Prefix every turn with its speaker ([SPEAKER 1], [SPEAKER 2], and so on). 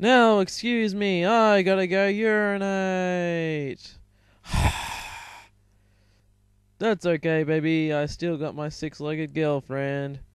[SPEAKER 1] Now, excuse me, I gotta go urinate. That's okay, baby. I still got my six legged girlfriend.